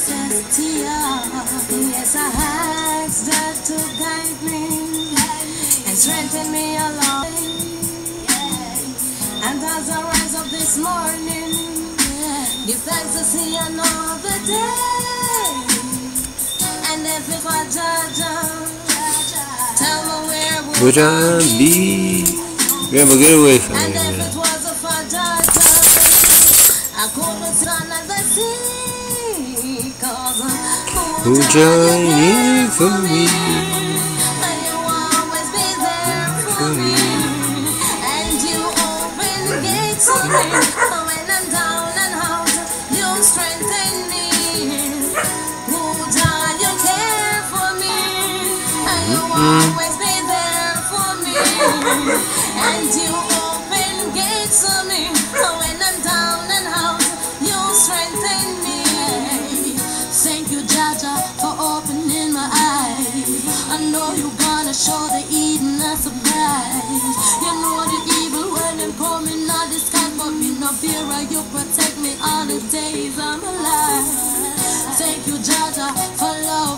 celestial. Yes, I ask that to guide me and strengthen me along. And as I rise up this morning, give thanks to see another day. And if it was Jah Jah, tell me where would I be? Grandma, get away from me, And if man. it was a for I couldn't the sea. Cause Who join in for me? For me. And you open the gates for me. When I'm down and out, you strengthen me. God, you care for me. And you always you're gonna show the Eden a surprise. You know the evil when them coming out the sky, but me no fear. You protect me all the days I'm alive. Thank you, Jah Jah, for love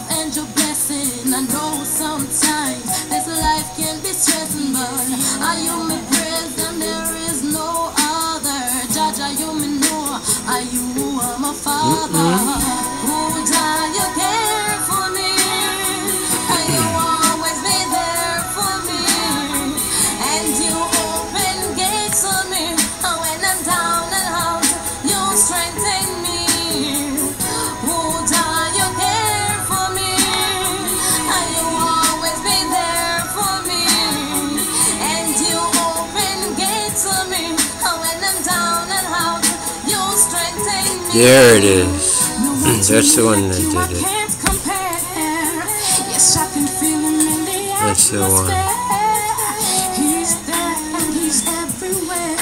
There it is. Mm, that's the one that did it. Yes, I can feel him in the That's the one. He's there and he's everywhere.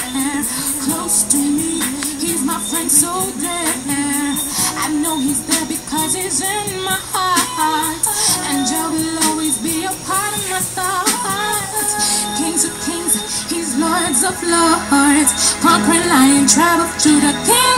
Close to me, he's my friend so there. I know he's there because he's in my heart. And Joe will always be a part of my thoughts. Kings of kings, he's lords of lords. Conquering lion, tribe of Judah, King.